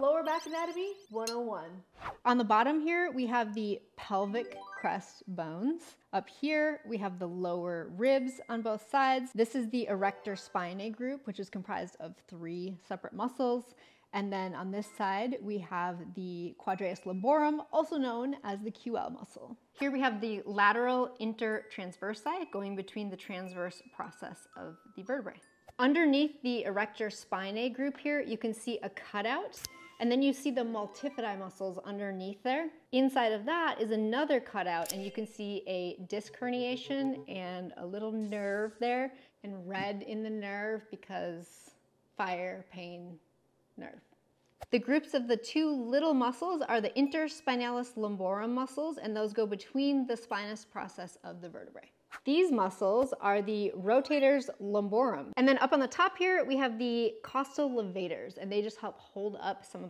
Lower Back Anatomy 101. On the bottom here, we have the pelvic crest bones. Up here, we have the lower ribs on both sides. This is the erector spinae group, which is comprised of three separate muscles. And then on this side, we have the quadratus lumborum, also known as the QL muscle. Here we have the lateral intertransversi going between the transverse process of the vertebrae. Underneath the erector spinae group here, you can see a cutout and then you see the multifidi muscles underneath there. Inside of that is another cutout and you can see a disc herniation and a little nerve there and red in the nerve because fire, pain, nerve. The groups of the two little muscles are the interspinalis lumborum muscles and those go between the spinous process of the vertebrae. These muscles are the rotators lumborum. And then up on the top here, we have the costal levators, and they just help hold up some of